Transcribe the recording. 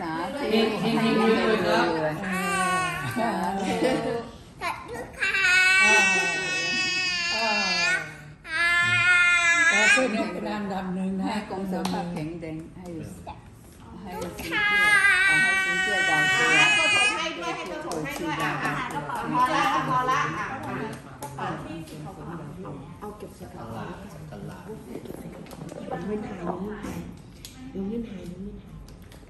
สาธุเฮงเฮงเฮงรวยครับสาธุขอบคุณค่ะแต่เพื่อนเนี่ยเป็นอันดับหนึ่งนะกรมสภาพแข็งแรงให้ให้สินเชื่อให้สินเชื่อดาวเทียให้มตัวถมให้ด้วยให้ตัวถมให้ด้วยอะอะพอละพอละอะเอาเก็บใส่กระเป๋าตลาดยัไม่หายยังไม่หายยังไม่หายยังไม่หาย